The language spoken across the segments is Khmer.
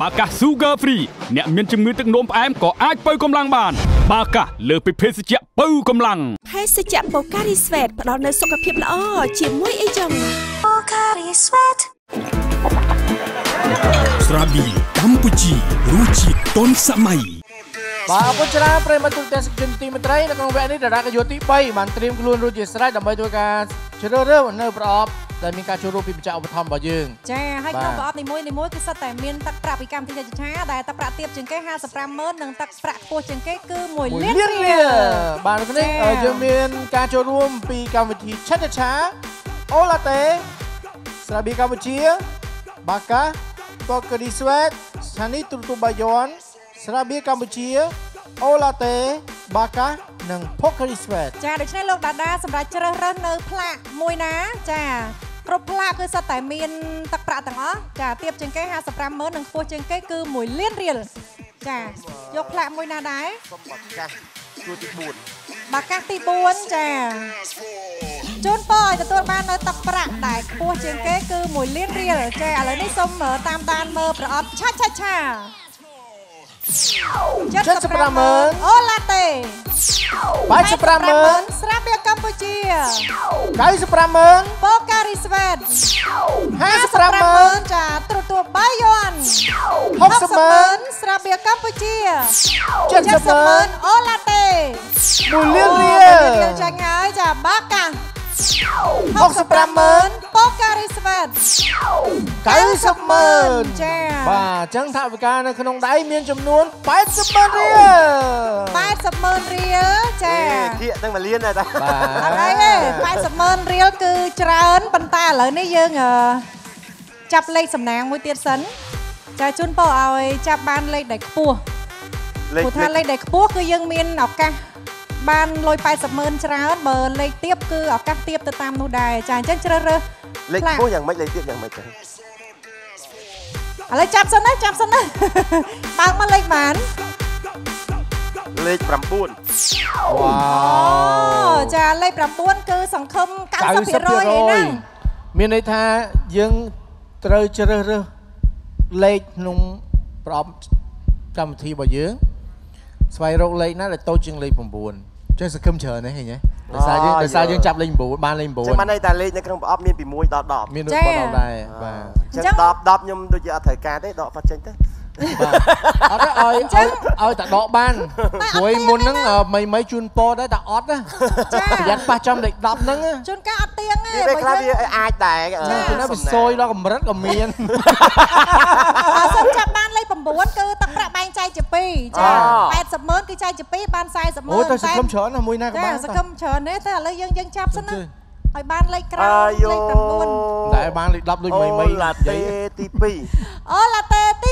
បាកាស Sugar Free អ្នកមានជំងឺទឹកនោមផ្អែមក៏អាចបើកម្លាំងបាន បាកាសលើសពីភេសជ្ជៈបើកម្លាំងភេសជ្ជៈបូការីស្វេតផ្ដល់នូវសុខភាពល្អជាមួយអីចឹង Pocari Sweat ស្រាប៊ីកម្ពុជារសជាតិទាន់សម័យ បាទអរគុណច្រើនប្រិយមិត្តទូទាំងសង្គមទីមេត្រីនៅក្នុងវគ្គនេះតារាកយោទី3បានត្រៀមខ្លួនរួចជាស្រេចដើម្បីធ្វើការជ្រើសរើសនៅប្រអប់ដែលមានការចូលរួមពីម្ចាស់ឧបត្ថម្ភរបស់យើងចាហើយបាទក្នុងប្រអប់នីមួយៗគឺសុទ្ធតែមានទឹកប្រាក់ពីកម្មវិធីចច្ឆាដែលទឹកប្រាក់ទាបជាងគេ55ម៉ឺននិងទឹកប្រាក់ខ្ពស់ជាងគេគឺ1មួយលានលានរៀរៀលលបាទនៅនេះចា៎យើងមានការចូលរួមពីកម្មវិធីឆិតឆាអូឡាតេស្រាប៊ីកម្ពុជាបាកាបូកាឌីស្វេតស្ថានីយ៍ទូរទស្សន៍បាយ័ន ស្រាប៊ីកម្ពុជាអូឡាតេបាកានិងផូកាឌីស្វេតចាដូច្នេះលោកដាដាសម្រាប់ជ្រើសរើសនៅផ្លាកមួយណា ចាគ្រប់ផ្លាកគឺសុទ្ធតែមានទឹកប្រាក់ទាំងអស់ចាទាបជាងគេ55ម៉ឺននិងខ្ពស់ជាងគេគឺ1លានរៀលចាយកផ្លាកមួយណាដែរសុំបាកាសជួរទី4បាកាសទី4ចាជូនពរឲ្យទទួលបាននៅទឹកប្រាក់ដែលខ្ពស់ជាងគេគឺ1លានរៀលចាឥឡូវនេះសូមមើលតាមដានមើលប្រអប់ឆាឆាឆា 75ម៉ឺនអូឡាតេ85ម៉ឺនស្រាបៀរកម្ពុជា95ម៉ឺនបូការីស្វេត55ម៉ឺនចា ត្រួតទួបាយ័ន60ម៉ឺនស្រាបៀរកម្ពុជា70ម៉ឺនអូឡាតេ1លានរៀអូលរៀលចាញ់ហើយចាបាកា65 65ម៉ឺនបូការីស្វេត90ម៉ឺនចាបាទអញ្ចឹងថវិកានៅក្នុងដៃមានចំនួន80ម៉ឺនរៀល80ម៉ឺនរៀលចាធៀកទាំងមួយលានដែរតាបាទអត់អីទេ80ម៉ឺនរៀលគឺច្រើនប៉ុន្តែឥឡូវនេះយើងអឺចាប់លេខសំណាងមួយទៀតសិនចាជូនពរឲ្យចាប់បានលេខដែលខ្ពស់លេខព្រោះថាលេខដែលខ្ពស់គឺយើងមានឱកាស បានលុយ80ម៉ឺនច្រើនបើលេខទៀបគឺឱកាសទៀបទៅតាមនោះដែរចាអញ្ចឹងជ្រើសរើសលេខផ្លាកពោះយ៉ាងម៉េចលេខទៀតយ៉ាងម៉េចចឹងឥឡូវចាប់សិនណាចាប់សិនណាបើកមកលេខបានលេខ9វ៉ាអូវចាលេខ9គឺសង្ឃឹម90%ឯហ្នឹងមានន័យថាយើងត្រូវជ្រើសរើសលេខក្នុងប្រអប់កម្មវិធីរបស់យើងស្វែងរកលេខណាដែលតូចជាងលេខ9 ចឹងសង្ឃឹមច្រើនណាស់ឃើញទេដោយសារយើងដោយសារយើងចាប់លេខ9បានលេខចឹងបានន័យថាលេខនៅក្នុងប្រអប់មានពី1ដល់10 9មានដូចប៉ុណ្ណោះដែរបាទចឹង10 10ខ្ញុំដូចជាអត់ត្រូវការទេដកផាត់ចេញទៅបាទអត់ទេឲ្យឲ្យឲ្យតែដកបានព្រោះមុនហ្នឹងមីមីជូនពរដែរតែអត់ណាចាប្រយ័ត្នប៉ះចំលេខ10ហ្នឹងណាជួនកាលអត់ទៀងទេវាពេលខ្លះវាអាចដែរគឺណាវាសយដល់កម្រិតក៏មានបើសិនចាប់បានលេខ9គឺទឹកប្រាក់បែងចែកជា2ចា 80ម៉ឺនគឺចែកជា2បាន40ម៉ឺនអូទៅសង្ឃឹមច្រើនណាស់មួយណាក៏ចាបានសង្ឃឹមច្រើនទេតែឥឡូវយើងយើងចាប់សិនណាឲ្យបានលេខក្រោអាយយលេខ9តែបានលេខ10ដូចមីមីឡានិតេយាយទីអូឡាតេទី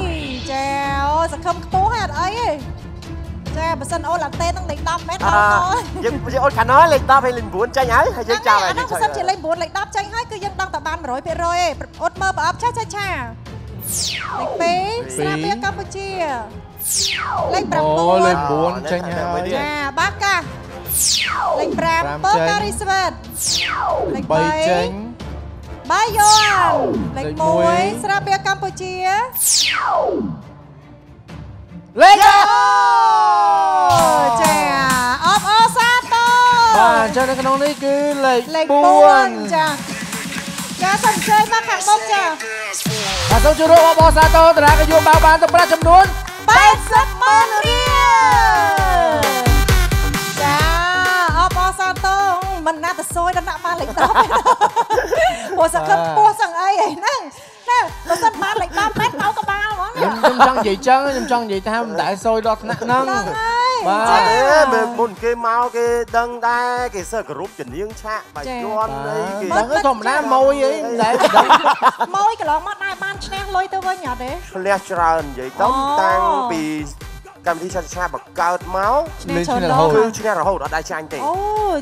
2ចាអូសង្ឃឹមខ្ពស់ហ่ะអត់អីទេចាបើសិនអូឡាតេនឹងលេខ10មែន2អដល់ឺយើងយើងអូនខាងណោលេខ10ហើយលេខ9ចេញហើយហើយយើងចាប់ហើយអានោះបើសិនជាលេខ9លេខ10ចេញហើយគឺយើងដឹងតែបាន100%ទេអត់មើលប្រអប់ឆាឆាឆាលេខ2ស្រាបៀរកម្ពុជា លេខអូ9លេខ9ចេញហើយចាបាកាលេខ5បូការីស្វេតលេខ3ចេញ3បាយ័នលេខលេខមួយ1ស្រាបៀរកម្ពុជាលេខអូចាអបអរសាទរបាទអញ្ចឹងនៅក្នុងនេះគឺលេខលេខ4 4ចាចាសូមអញ្ជើញមកខាងមុខចាបាទសូមជម្រាបអបអរសាទរតារាកយោបៅបានទៅប្រាក់ចំនួន 80ម៉ឺនរៀលចាអបអរសាទរមិនណាទៅសួយដល់ដាក់បានលេខ10ទេព្រោះសង្ឃឹមពោះសឹងអីហ្នឹងណាបើសិនបានលេខ10ម៉ែត្រទៅក្បាលហ្មងខ្ញុំខ្ញុំចង់និយាយចឹងខ្ញុំចង់និយាយថាមិនដែលសយដល់ថ្នាក់ហ្នឹងហ្នឹងហើយ បាទអត់ទេមើលមុនគេមកគេដឹងដែរគេសើគោរពជំនាញឆាកបាយ័នអីគេដឹងធម្មតាម៉ួយអីមិនដែលដឹងម៉ួយកន្លងមកដែរបានឈ្នះលុយទៅវិញអត់ទេធ្លះច្រើននិយាយទៅអូតាំងពី កម្មវិធីឆាត់ឆាបង្កើតមកឈ្នះច្រើនរដហូងតគឺឈ្នះរហូតអត់ដែរចាញ់ទេអូ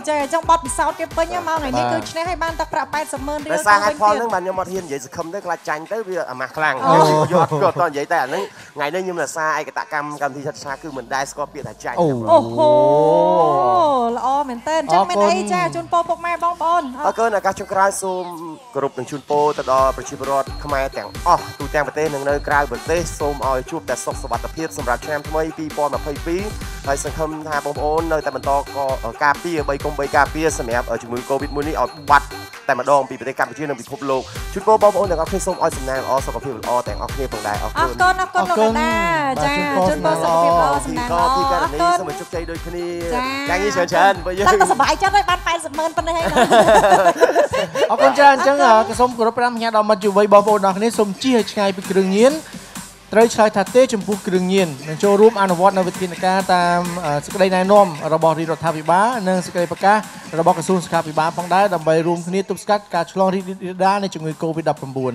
ចាអញ្ចឹងបត់ពិសោធន៍គេពេញហ្នឹងមកថ្ងៃនេះបាទគឺឈ្នះឲ្យបានទឹកប្រាក់80ម៉ឺនរៀលដោយសារហេទៅតុផលវិញហ្នឹងបានខ្ញុំអត់ហ៊ាននិយាយសង្ឃឹមទេខ្លាចចាញ់ទៅវាអាម៉ាស់ខ្លាំងអូយកអត់គាត់អត់និយាយតែអាហ្នឹងថ្ងៃនេះខ្ញុំរសារឯកតកម្មកម្មវិធីឆាត់ឆាគឺមិនដែលស្គាល់ពាក្យថាចាញ់អូទេអូហូល្អមែ នតើអញ្ចឹងអរគុមានណអីចាជូនពរពុកម៉ែបងប្អូនអរគុណឱកាសចុងក្រោយសូមគោរពនឹងជូនពរទៅដល់ប្រជាពលរដ្ឋខ្មែរទាំងអស់ទូទាំងប្រទេសនិងនៅក្រៅប្រទេសសូមឲ្យជួបតែសុខសុវត្ថិភាពសម្រាប់ឆ្នាំថ្មី2022ហើយសង្ឃឹមថាបងប្អូននៅតែបន្តកការពារ3កុំ3ការពារសម្រាប់ជំងឺ Covid មួយនេះឲ្យបាត់ តែម្ដងពីប្រទេសកម្ពុជានិងពិភពលោកជូនពរបងប្អូនទាំងអស់គ្នាសូមឲ្យសំណាងល្អសុខភាពល្អទាំងអស់គ្នាផងដែរអរអគុរណគុណអរគុណលោកកណ្ដាចាជូនពរសុខភាពល្អសំណាងល្អពីអកររណីគុណសូមឲ្យជោគជ័យដូចគ្នាចាការងារច្រើនច្រើនបើយើងតែក៏សុបាយចិត្តហើយបាន80ម៉ឺនប៉ុណ្ណេះហើយអរគុណច្រើនអញ្ចឹងក៏សូមគោរពប្រាំផ្ញើដល់មិត្តយុវ័យបងប្អូនទាំងអស់គ្នាសូមជិះឲ្យឆ្ងាយពីគ្រឿងញៀន ត្រូវឆ្លើយថាទេចំពោះគ្រឿងញៀននិងចូលរួមអនុវត្តនៅវិធានការតាមអឺសេចក្តីណែនាំរបស់រាជរដ្ឋាភិបាលនិងសេចក្តីប្រកាសរបស់ក្រសួងសុខាភិបាលផងដែរដើម្បីរួមគ្នាទប់ស្កាត់ការឆ្លងរីករាលដាលនៃជំងឺ Covid-19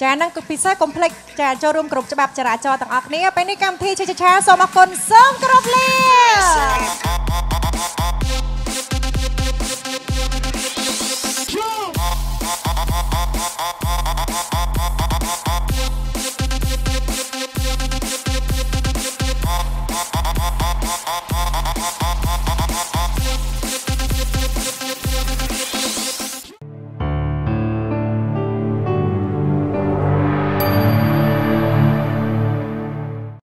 ចាហ្នឹងគឺពិសេសកុំភ្លេចចាចូលរួមគ្រប់ច្បាប់ចរាចរណ៍ទាំងអស់គ្នាពេលនេះកម្មវិធីជាឆាសូមអរគុណសូមគោរពលា